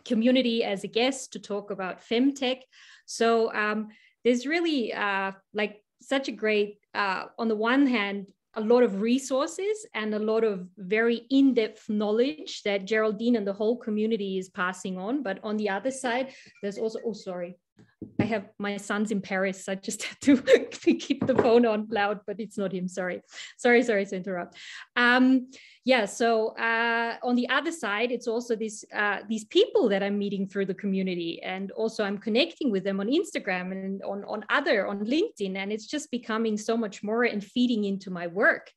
C: community as a guest to talk about femtech. So um, there's really uh, like such a great, uh, on the one hand, a lot of resources and a lot of very in-depth knowledge that Geraldine and the whole community is passing on. But on the other side, there's also, oh, sorry, I have my son's in Paris. I just had to keep the phone on loud, but it's not him. Sorry, sorry, sorry to interrupt. Um, yeah. So uh, on the other side, it's also these uh, these people that I'm meeting through the community, and also I'm connecting with them on Instagram and on on other on LinkedIn, and it's just becoming so much more and feeding into my work.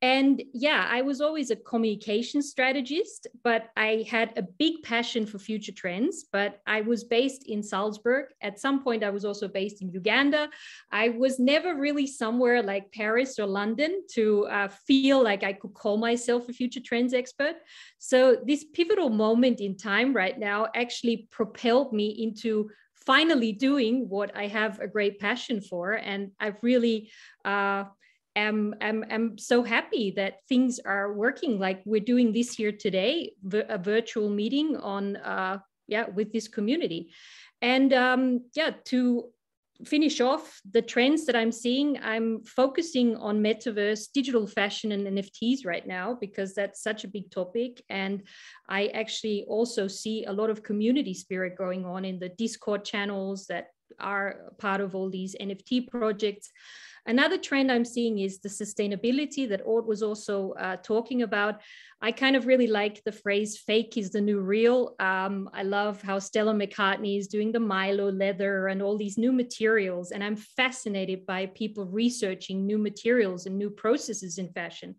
C: And yeah, I was always a communication strategist, but I had a big passion for future trends. But I was based in Salzburg. At some point, I was also based in Uganda. I was never really somewhere like Paris or London to uh, feel like I could call myself a future trends expert. So, this pivotal moment in time right now actually propelled me into finally doing what I have a great passion for. And I've really uh, am, am, am so happy that things are working like we're doing this here today, a virtual meeting on, uh, yeah, with this community. And um, yeah, to finish off the trends that I'm seeing, I'm focusing on metaverse, digital fashion, and NFTs right now because that's such a big topic. And I actually also see a lot of community spirit going on in the Discord channels that are part of all these NFT projects. Another trend I'm seeing is the sustainability that Aude was also uh, talking about. I kind of really like the phrase fake is the new real. Um, I love how Stella McCartney is doing the Mylo leather and all these new materials. And I'm fascinated by people researching new materials and new processes in fashion.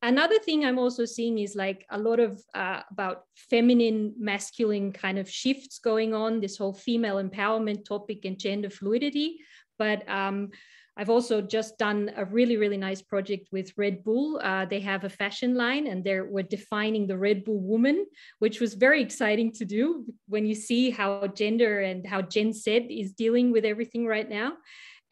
C: Another thing I'm also seeing is like a lot of uh, about feminine, masculine kind of shifts going on, this whole female empowerment topic and gender fluidity. But um, I've also just done a really, really nice project with Red Bull. Uh, they have a fashion line and they we're defining the Red Bull woman, which was very exciting to do when you see how gender and how Gen Z is dealing with everything right now.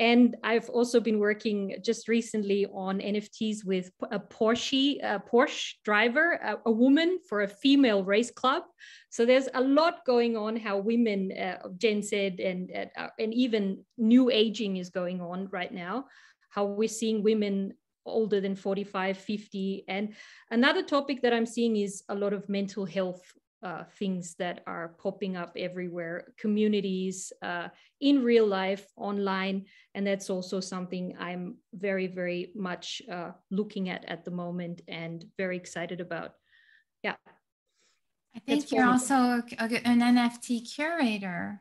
C: And I've also been working just recently on NFTs with a Porsche, a Porsche driver, a, a woman for a female race club. So there's a lot going on how women, uh, Gen Z and, uh, and even new aging is going on right now, how we're seeing women older than 45, 50. And another topic that I'm seeing is a lot of mental health uh, things that are popping up everywhere, communities uh, in real life, online. And that's also something I'm very, very much uh, looking at at the moment and very excited about. Yeah.
A: I think you're also a, a, an NFT curator.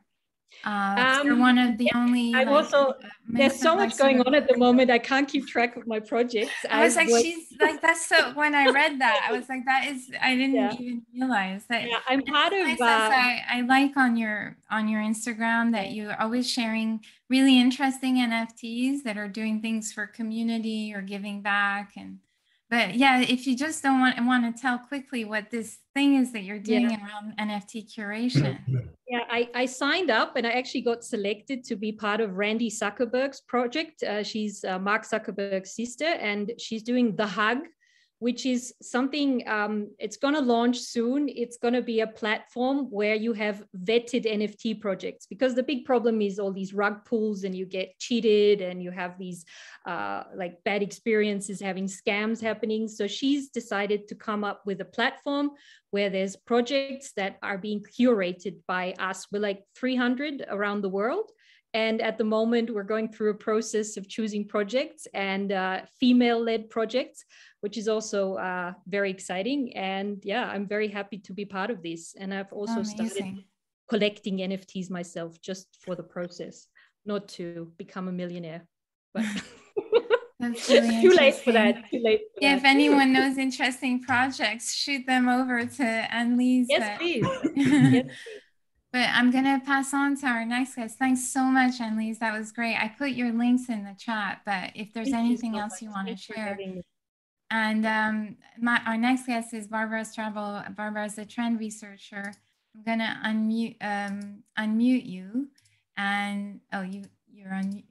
A: Uh, um, you're one of the only.
C: I'm like, also. Uh, there's so much going on at the moment. I can't keep track of my projects.
A: I was like, she's like that's so. When I read that, I was like, that is. I didn't yeah. even realize that.
C: Yeah, I'm part of.
A: Nice uh, I, I like on your on your Instagram that you're always sharing really interesting NFTs that are doing things for community or giving back and but yeah, if you just don't want want to tell quickly what this thing is that you're doing yeah. around NFT curation.
C: Yeah, I, I signed up and I actually got selected to be part of Randi Zuckerberg's project. Uh, she's uh, Mark Zuckerberg's sister, and she's doing the Hug, which is something um, it's going to launch soon. It's going to be a platform where you have vetted NFT projects because the big problem is all these rug pulls and you get cheated and you have these uh, like bad experiences having scams happening. So she's decided to come up with a platform where there's projects that are being curated by us. We're like 300 around the world. And at the moment, we're going through a process of choosing projects and uh, female led projects which is also uh, very exciting. And yeah, I'm very happy to be part of this. And I've also Amazing. started collecting NFTs myself just for the process, not to become a millionaire. But really too late for that. Too late.
A: yeah, that. if anyone knows interesting projects, shoot them over to Annelies.
C: Yes, please. yes, please.
A: But I'm going to pass on to our next guest. Thanks so much, Annelies. That was great. I put your links in the chat, but if there's Thank anything so else much. you want to share, and um, my, our next guest is Barbara Strabel. Barbara is a trend researcher. I'm gonna unmute um, unmute you, and oh, you you're on.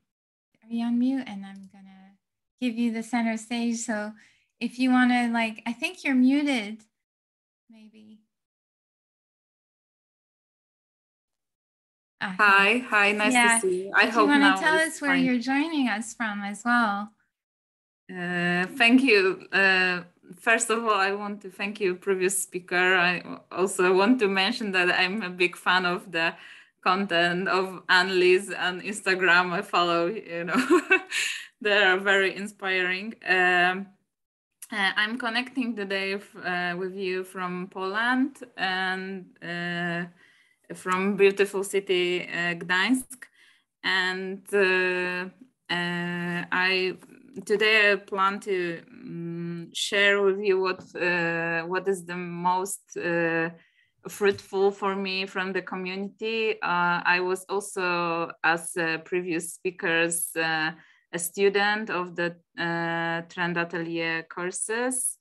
A: Are you on mute? And I'm gonna give you the center stage. So if you want to, like, I think you're muted, maybe.
D: Ah, hi, hi, nice yeah. to see you. I
A: if
D: hope
A: you want to tell us where fine. you're joining us from as well.
D: Uh, thank you. Uh, first of all, I want to thank you, previous speaker. I also want to mention that I'm a big fan of the content of Annelies on Instagram. I follow, you know, they are very inspiring. Um, uh, I'm connecting today uh, with you from Poland and uh, from beautiful city uh, Gdańsk. And I today I plan to um, share with you what uh, what is the most uh, fruitful for me from the community. Uh, I was also, as previous speakers, uh, a student of the uh, Trend Atelier courses,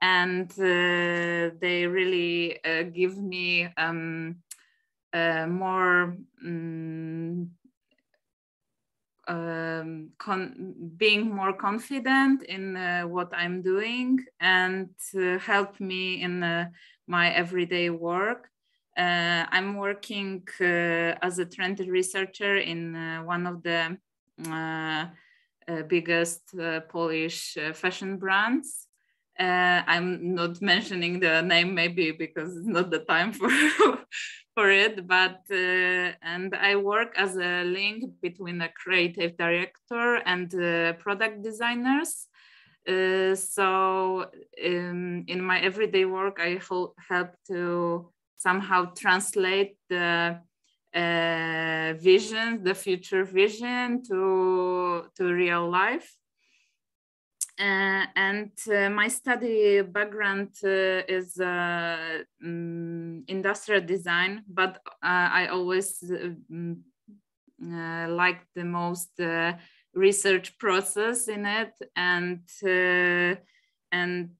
D: and uh, they really give me. Um,
B: uh, more um, um, being more confident in uh, what I'm doing and uh, help me in uh, my everyday work. Uh, I'm working uh, as a trend researcher in uh, one of the biggest Polish fashion brands. I'm not mentioning the name maybe because it's not the time for for it, but uh, and I work as a link between a creative director and uh, product designers. Uh, so um, in my everyday work, I help to somehow translate the uh, vision, the future vision to to real life. Uh, and uh, my study background uh, is um, industrial design, but uh, I always um, like the most research process in it, and and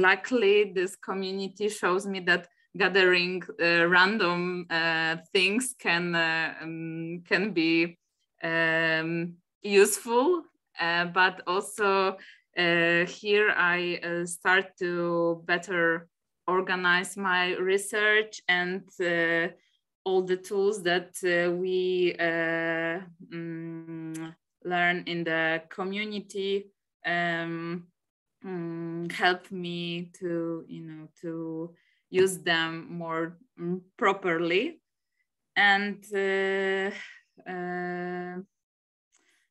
B: luckily this community shows me that gathering random things can um, can be um, useful, but also uh, here I uh, start to better organize my research and uh, all the tools that uh, we um, learn in the community um, um, help me to you know to use them more mm, properly. And uh, uh,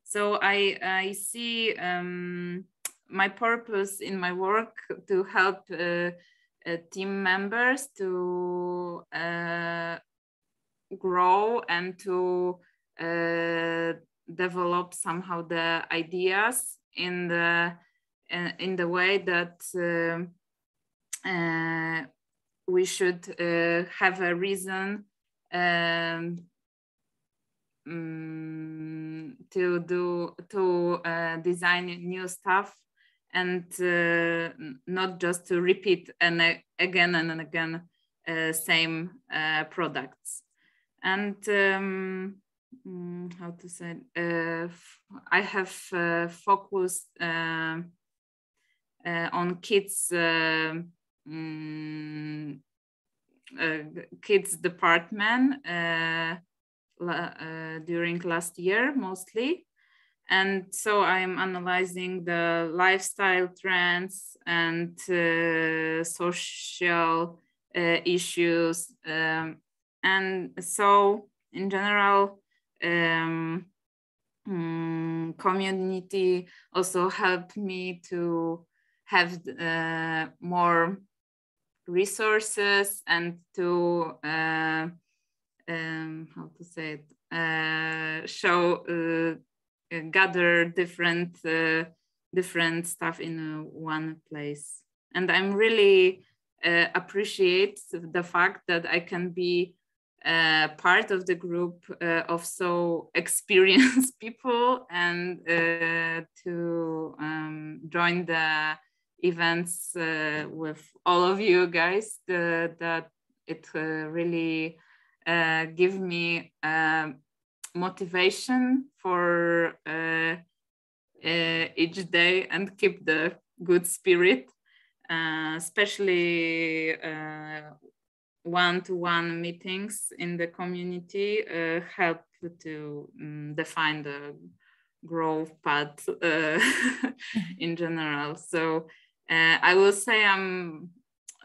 B: so I, I see um, my purpose in my work to help uh, uh, team members to uh, grow and to uh, develop somehow the ideas in the uh, in the way that uh, we should have a reason um, um, to do to design new stuff and uh, not just to repeat and again and again uh, same uh, products. And um, mm, how to say, uh, I have uh, focused uh, on kids um, kids department during last year mostly and so I'm analyzing the lifestyle trends and uh, social uh, issues. Um, and so in general, um, um, community also helped me to have uh, more resources and to uh, um, how to say it, uh, show uh, gather different uh, different stuff in uh, one place. And i'm really appreciate the fact that i can be uh, part of the group uh, of so experienced people and uh, to um, join the events with all of you guys the, that it really give me um, motivation for uh, uh, each day and keep the good spirit, uh, especially one-to-one meetings in the community help to um, define the growth path uh, in general. So uh, I will say I'm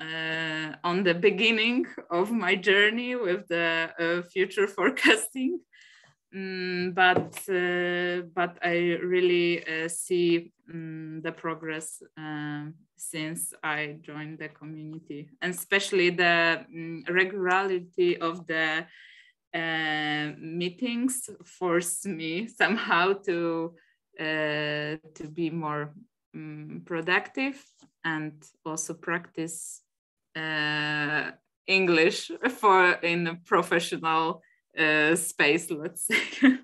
B: uh, on the beginning of my journey with the future forecasting. Mm, but uh, but I really uh, see um, the progress uh, since I joined the community, and especially the um, regularity of the uh, meetings forced me somehow to uh, to be more um, productive and also practice uh, English for in a professional uh, space, let's say.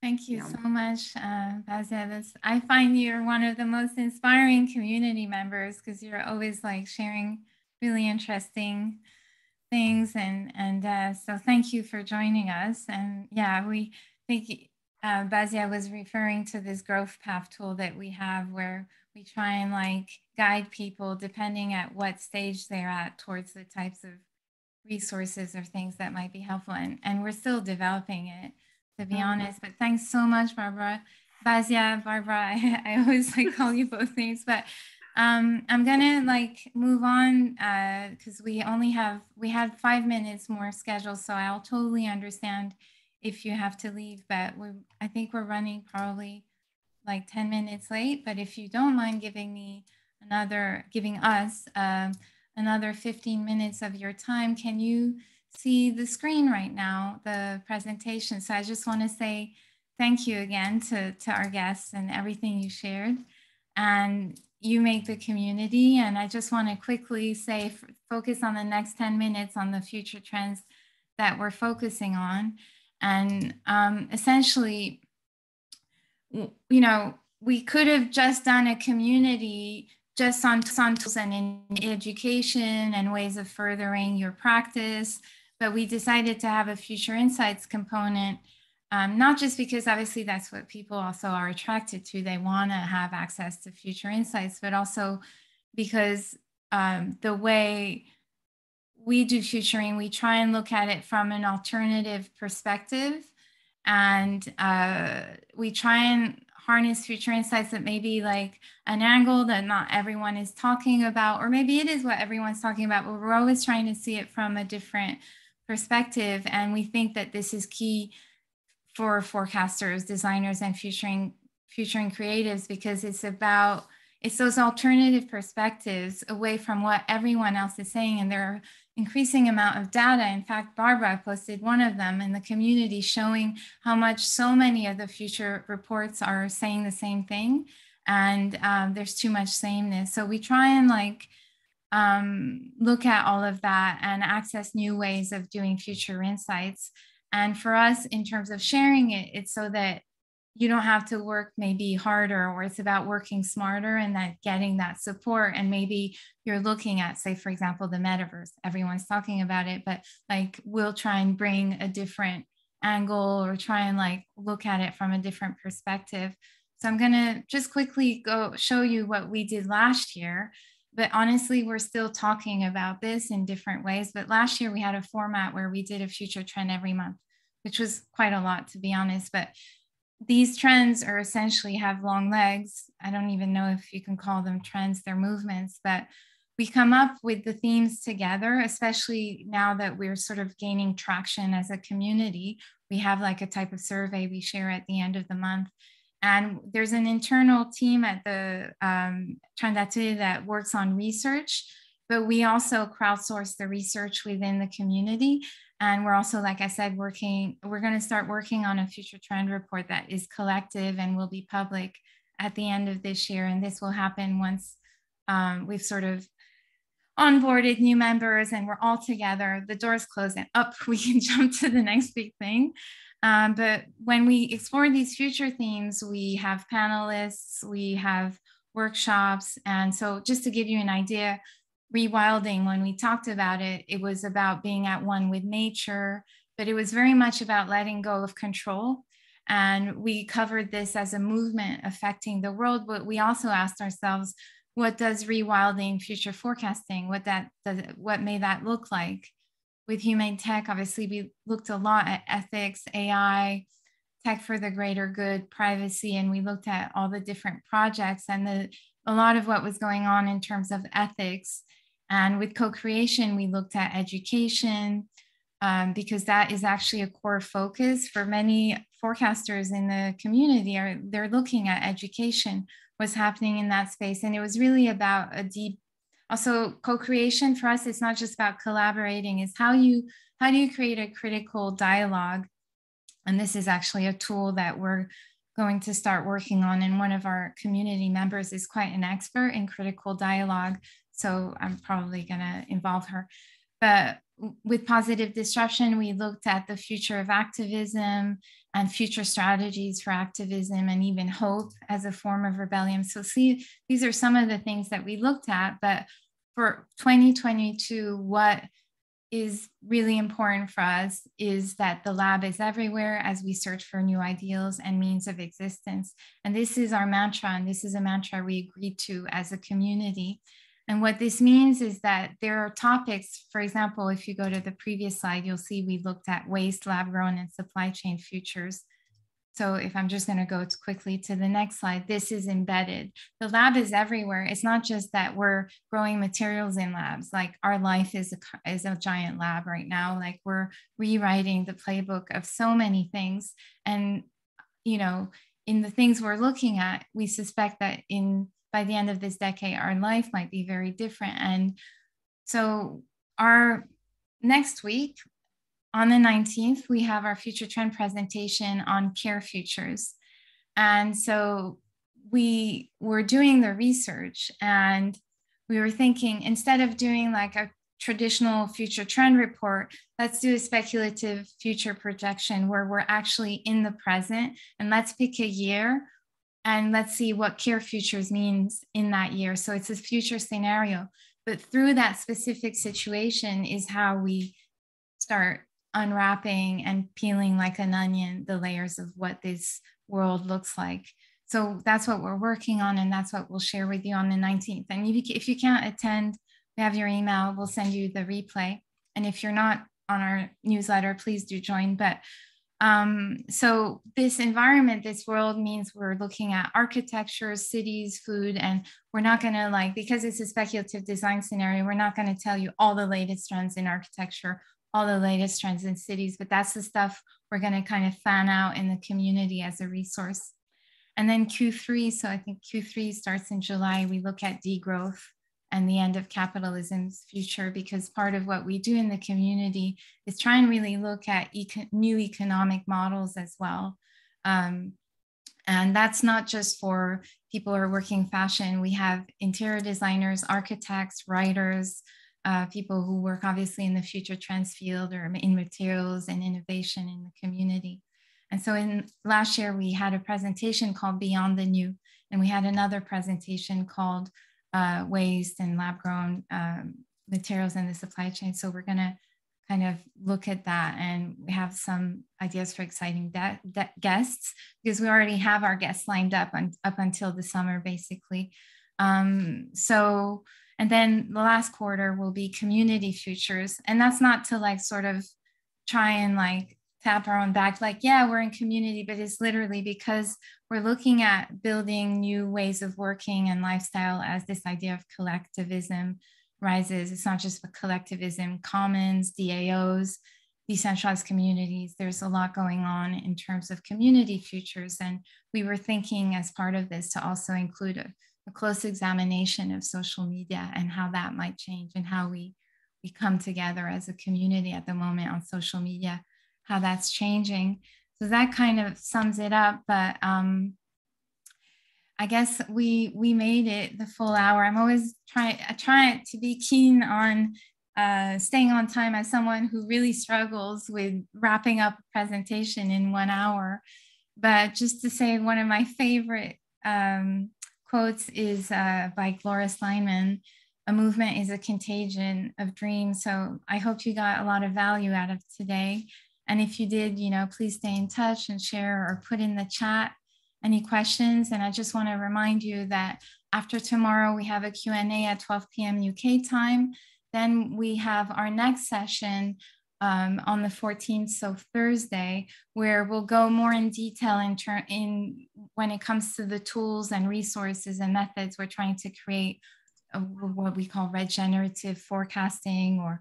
A: Thank you yeah. so much, uh, I find you're one of the most inspiring community members because you're always like sharing really interesting things. And, and uh, so thank you for joining us. And yeah, we think uh, Basia was referring to this growth path tool that we have where we try and like guide people depending at what stage they're at towards the types of resources or things that might be helpful. And, and we're still developing it, to be mm-hmm. honest. But thanks so much, Barbara. Basia, Barbara, I, I always like call you both names, but um, I'm gonna like move on because uh, we only have, we had five minutes more scheduled. So I'll totally understand if you have to leave, but we I think we're running probably like 10 minutes late, but if you don't mind giving me another, giving us um, another 15 minutes of your time, can you see the screen right now, the presentation? So I just want to say thank you again to, to our guests and everything you shared. And you make the community. And I just want to quickly say, focus on the next 10 minutes on the future trends that we're focusing on. And um, essentially, you know, we could have just done a community just on, on tools and in education and ways of furthering your practice. But we decided to have a future insights component, um, not just because obviously that's what people also are attracted to. They want to have access to future insights, but also because um, the way we do futuring, we try and look at it from an alternative perspective and uh, we try and harness future insights that may be like an angle that not everyone is talking about, or maybe it is what everyone's talking about, but we're always trying to see it from a different perspective. And we think that this is key for forecasters, designers, and futuring, futuring creatives because it's about it's those alternative perspectives away from what everyone else is saying. And there are increasing amount of data. In fact, Barbara posted one of them in the community showing how much so many of the future reports are saying the same thing. And um, there's too much sameness. So we try and like um, look at all of that and access new ways of doing future insights. And for us, in terms of sharing it, it's so that you don't have to work maybe harder or it's about working smarter and that getting that support. And maybe you're looking at say for example the metaverse everyone's talking about it but like we'll try and bring a different angle or try and like look at it from a different perspective. So i'm going to just quickly go show you what we did last year. But honestly we're still talking about this in different ways. But last year we had a format where we did a future trend every month which was quite a lot to be honest. But these trends are essentially have long legs. I don't even know if you can call them trends, they're movements, but we come up with the themes together, especially now that we're sort of gaining traction as a community. We have like a type of survey we share at the end of the month. And there's an internal team at the um, that works on research, but we also crowdsource the research within the community. And we're also, like I said, working, we're going to start working on a future trend report that is collective and will be public at the end of this year. And this will happen once um, we've sort of onboarded new members and we're all together. The doors close and up, we can jump to the next big thing. Um, but when we explore these future themes, we have panelists, we have workshops. And so just to give you an idea, rewilding, when we talked about it, it was about being at one with nature, but it was very much about letting go of control. And we covered this as a movement affecting the world, but we also asked ourselves, what does rewilding future forecasting, what that does, what may that look like? With humane tech, obviously, we looked a lot at ethics, AI, tech for the greater good, privacy, and we looked at all the different projects and the a lot of what was going on in terms of ethics and with co-creation, we looked at education um, because that is actually a core focus for many forecasters in the community are they're looking at education, what's happening in that space. And it was really about a deep, also co-creation for us, it's not just about collaborating, it's how you how do you create a critical dialogue? And this is actually a tool that we're going to start working on. And one of our community members is quite an expert in critical dialogue. So I'm probably going to involve her. But with positive disruption, we looked at the future of activism and future strategies for activism and even hope as a form of rebellion. So, see, these are some of the things that we looked at. But for 2022, what is really important for us is that the lab is everywhere as we search for new ideals and means of existence. And this is our mantra, and this is a mantra we agreed to as a community. And what this means is that there are topics, for example, if you go to the previous slide, you'll see we looked at waste, lab grown, and supply chain futures. So if I'm just going to go quickly to the next slide, this is embedded. The lab is everywhere. It's not just that we're growing materials in labs. Like our life is a, is a giant lab right now. Like we're rewriting the playbook of so many things. And, you know, in the things we're looking at, we suspect that in by the end of this decade, our life might be very different. And so our next week, on the 19th, we have our future trend presentation on care futures. And so we were doing the research and we were thinking instead of doing like a traditional future trend report, let's do a speculative future projection where we're actually in the present and let's pick a year and let's see what care futures means in that year. So it's a future scenario, but through that specific situation is how we start unwrapping and peeling like an onion the layers of what this world looks like. So that's what we're working on, and that's what we'll share with you on the 19th. And if you, if you can't attend, we have your email, we'll send you the replay. And if you're not on our newsletter, please do join. But um, so this environment, this world means we're looking at architecture, cities, food, and we're not gonna like, because it's a speculative design scenario, we're not gonna tell you all the latest trends in architecture all the latest trends in cities, but that's the stuff we're going to kind of fan out in the community as a resource. And then Q3, so I think Q3 starts in July, we look at degrowth and the end of capitalism's future because part of what we do in the community is try and really look at eco new economic models as well. Um, and that's not just for people who are working fashion. We have interior designers, architects, writers, uh, people who work obviously in the future trends field or in materials and innovation in the community. And so in last year, we had a presentation called Beyond the New, and we had another presentation called uh, Waste and Lab Grown um, Materials in the Supply Chain. So we're gonna kind of look at that and we have some ideas for exciting guests because we already have our guests lined up on, up until the summer basically. Um, so and then the last quarter will be community futures. And that's not to like sort of try and like tap our own back, like, yeah, we're in community, but it's literally because we're looking at building new ways of working and lifestyle as this idea of collectivism rises. It's not just for collectivism, commons, DAOs, decentralized communities. There's a lot going on in terms of community futures. And we were thinking as part of this to also include a a close examination of social media and how that might change and how we we come together as a community at the moment on social media, how that's changing. So that kind of sums it up. But um, I guess we we made it the full hour. I'm always trying trying to be keen on uh, staying on time as someone who really struggles with wrapping up a presentation in one hour. But just to say, one of my favorite um, quotes is uh, by Gloria Steinemann. A movement is a contagion of dreams. So I hope you got a lot of value out of today. And if you did, you know, please stay in touch and share or put in the chat any questions. And I just want to remind you that after tomorrow, we have a Q&A at 12 p.m. UK time. Then we have our next session um, on the 14th, so Thursday, where we'll go more in detail in, ter- in when it comes to the tools and resources and methods we're trying to create a, what we call regenerative forecasting or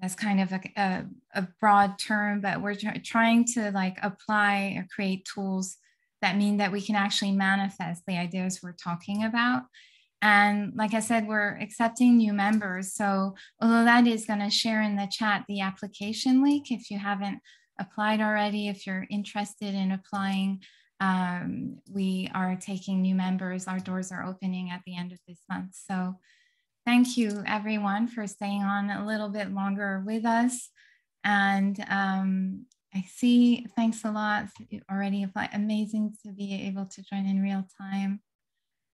A: that's kind of a, a, a broad term, but we're trying to like apply or create tools that mean that we can actually manifest the ideas we're talking about. And like I said, we're accepting new members. So that is going to share in the chat the application link, if you haven't applied already, if you're interested in applying, um, we are taking new members. Our doors are opening at the end of this month. So thank you everyone for staying on a little bit longer with us. And um, I see, thanks a lot already. Amazing to be able to join in real time.